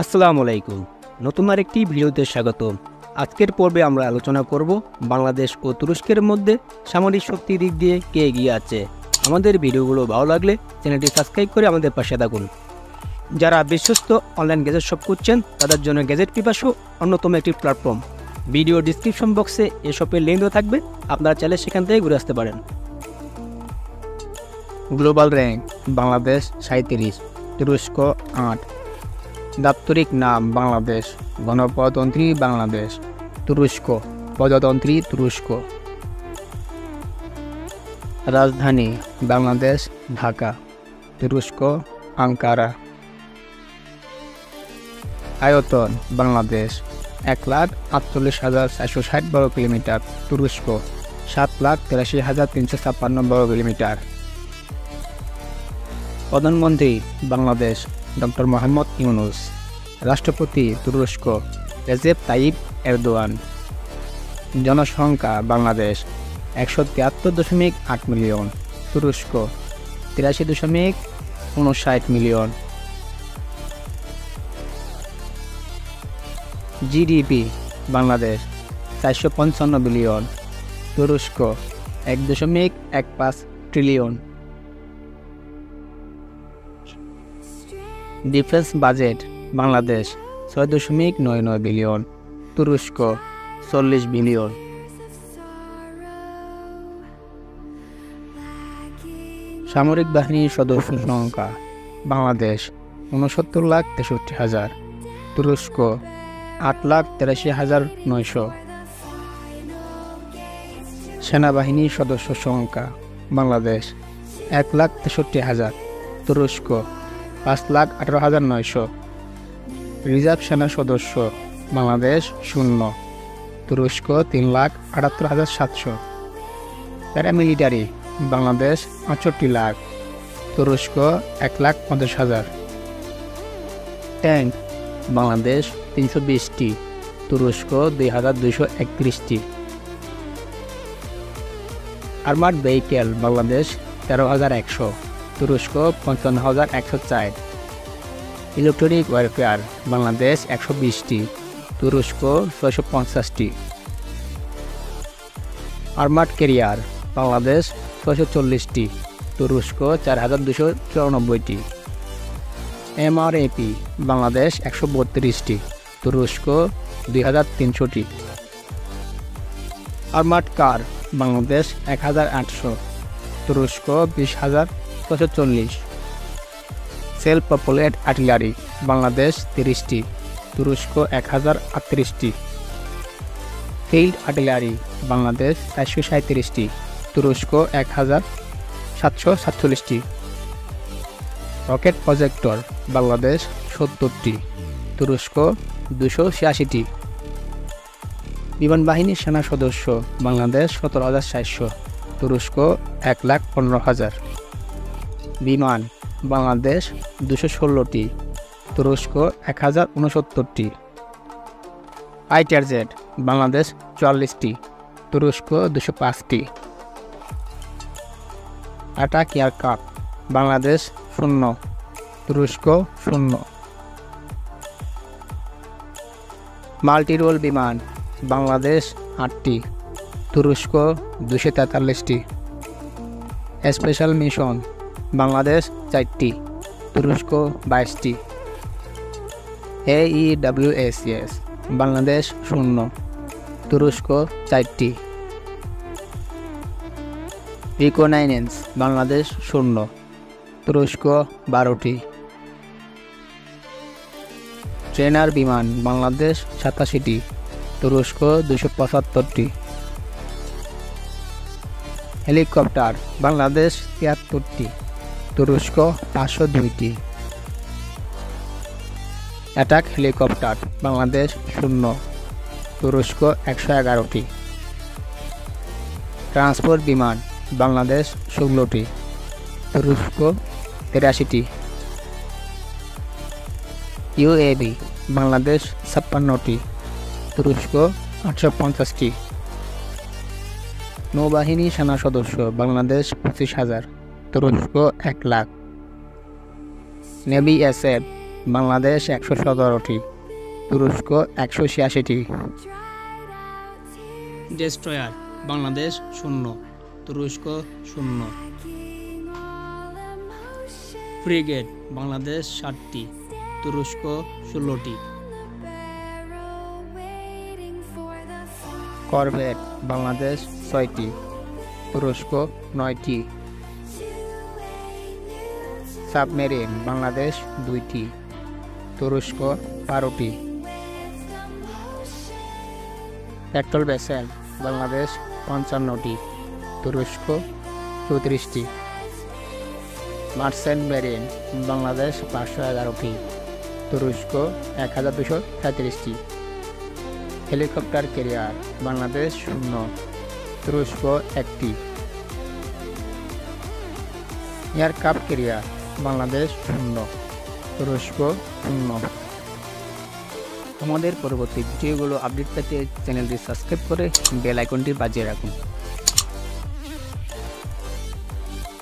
আসসালামু আলাইকুম। নতুন আরেকটি ভিডিওতে স্বাগত। আজকের পর্বে আমরা আলোচনা করব বাংলাদেশ ও তুরস্কের মধ্যে সামরিক শক্তির দিক দিয়ে কে এগিয়ে আছে। আমাদের ভিডিওগুলো ভালো লাগলে চ্যানেলটি সাবস্ক্রাইব করে আমাদের পাশে থাকুন। যারা বিশ্বস্ত অনলাইন গ্যাজেট শপ করছেন তাদের জন্য গ্যাজেট পিপাসু অন্যতম একটি প্ল্যাটফর্ম। ভিডিও ডিসক্রিপশন বক্সে এ শপের লিঙ্ক থাকবে, আপনারা চাইলে সেখান থেকে ঘুরে আসতে পারেন। গ্লোবাল র্যাঙ্ক, বাংলাদেশ সাঁত্রিশ তুরস্ক আট দাপ্তরিক নাম বাংলাদেশ গণপ্রজাতন্ত্রী বাংলাদেশ, তুরস্ক, প্রজাতন্ত্রী তুরস্ক। রাজধানী বাংলাদেশ, ঢাকা, তুরস্ক, আঙ্কারা। আয়তন বাংলাদেশ, এক লাখ আটচল্লিশ হাজার চারশো ষাট বর্গ কিলোমিটার, তুরস্ক, সাত লাখ তেরাশি হাজার তিনশো ছাপ্পান্ন বর্গ কিলোমিটার। প্রধানমন্ত্রী বাংলাদেশ ডক্টর মোহাম্মদ ইউনুস রাষ্ট্রপতি তুরস্ক রেজেপ তাইব এরদোয়ান জনসংখ্যা বাংলাদেশ, একশো তিয়াত্তর দশমিক আট মিলিয়ন। তুরস্ক তিরাশি দশমিক উনষাট মিলিয়ন। জিডিপি, বাংলাদেশ চারশো পঞ্চান্ন বিলিয়ন। তুরস্ক এক দশমিক এক পাঁচ ট্রিলিয়ন ডিফেন্স বাজেট বাংলাদেশ ছয় দশমিক নয় নয় বিলিয়ন, তুরস্ক চল্লিশ বিলিয়ন। সামরিক বাহিনীর সদস্য সংখ্যা বাংলাদেশ উনসত্তর লাখ তেষট্টি হাজার, তুরস্ক আট লাখ তেরাশি হাজার নয়শো। সেনাবাহিনীর সদস্য সংখ্যা বাংলাদেশ এক লাখ তেষট্টি হাজার, তুরস্ক পাঁচ লাখ আঠারো হাজার নয়শো। রিজার্ভ সেনা সদস্য, বাংলাদেশ শূন্য। তুরস্ক তিন লাখ আটাত্তর হাজার সাতশো। প্যারামিলিটারি বাংলাদেশ আটষট্টি লাখ। তুরস্ক এক লাখ পঞ্চাশ হাজার। ট্যাঙ্ক, বাংলাদেশ তিনশো বিশটি। তুরস্ক দুই হাজার দুইশো একত্রিশটি। আর্মার্ড ভেহিকেল, বাংলাদেশ তেরো হাজার একশো। তুরস্ক, পঞ্চান্ন হাজার একশো চার। ইলেকট্রনিক ওয়ারফেয়ার, বাংলাদেশ একশো বিশটি। তুরস্ক ছয়শো পঞ্চাশটি। আর্মার্ড কেরিয়ার বাংলাদেশ ছয়শো চল্লিশটি। তুরস্ক চার হাজার দুশো চুরানব্বইটি। এমআরএপি, বাংলাদেশ একশো বত্রিশটি। তুরস্ক দুই হাজার তিনশোটি। আর্মার্ড কার, বাংলাদেশ এক হাজার আটশো। তুরস্ক বিশ হাজার ছশো চল্লিশ। সেলফ পপুলেট আর্টিলারি বাংলাদেশ তিরিশটি। তুরস্ক এক হাজার আটত্রিশটি। ফিল্ড আর্টিলারি বাংলাদেশ চারশো সাঁত্রিশটি তুরস্ক এক হাজার সাতশো সাতচল্লিশটি। রকেট প্রজেক্টর বাংলাদেশ সত্তরটি। তুরস্ক দুশো ছিয়াশিটি। বিমান বাহিনীর সেনা সদস্য বাংলাদেশ সতেরো হাজার চারশো। তুরস্ক এক লাখ পনেরো হাজার। বিমান বাংলাদেশ দুশো ষোলোটি, তুরস্ক এক হাজার উনসত্তরটি ফাইটার জেট বাংলাদেশ চুয়াল্লিশটি, তুরস্ক দুশো পাঁচটি। টাটা কেয়ার কাপ বাংলাদেশ শূন্য, তুরস্ক শূন্য। মাল্টিরোল বিমান বাংলাদেশ আটটি, তুরস্ক দুশো তেতাল্লিশটি। স্পেশাল মিশন বাংলাদেশ চারটি, তুরস্ক বাইশটি। এইডব্লিউএসএস বাংলাদেশ শূন্য, তুরস্ক চারটি। রিকোনাইনেন্স বাংলাদেশ শূন্য, তুরস্ক বারোটি। ট্রেনার বিমান, বাংলাদেশ সাতাশিটি, তুরস্ক দুশো পঁচাত্তরটি। হেলিকপ্টার, বাংলাদেশ তিয়াত্তরটি। তুরস্ক পাঁচশো দুইটি। অ্যাটাক হেলিকপ্টার, বাংলাদেশ শূন্য, তুরস্ক একশো এগারোটি। ট্রান্সপোর্ট বিমান, বাংলাদেশ ষোলোটি, তুরস্ক তিরাশিটি। ইউএবি বাংলাদেশ ছাপ্পান্নটি, তুরস্ক আটশো পঞ্চাশটি। নৌবাহিনী সেনা সদস্য, বাংলাদেশ পঁচিশ হাজার। তুরস্ক এক লাখ। নেভি এসএফ বাংলাদেশ একশো সতেরোটি তুরস্ক একশো ছিয়াশিটি। ডেস্ট্রয়ার বাংলাদেশ শূন্য তুরস্ক শূন্য। ফ্রিগেট বাংলাদেশ ষাটটি তুরস্ক ষোলোটি। করভেট বাংলাদেশ ছয়টি তুরস্ক নয়টি। সাবমেরিন, বাংলাদেশ দুইটি, তুরস্ক বারোটি। পেট্রোল ভেসেল, বাংলাদেশ পঞ্চান্নটি, তুরস্ক চৌত্রিশটি। মার্সেন্ট মেরিন, বাংলাদেশ পাঁচশো এগারোটি, তুরস্ক এক হাজার দুশো সাঁত্রিশটি। হেলিকপ্টার ক্যারিয়ার বাংলাদেশ শূন্য, তুরস্ক একটি। এয়ারক্রাফট ক্যারিয়ার বাংলাদেশ শূন্য তুরস্ক শূন্য আমাদের পরবর্তী ভিডিওগুলো আপডেট পেতে চ্যানেলটি সাবস্ক্রাইব করে বেল আইকনটি বাজিয়ে রাখুন।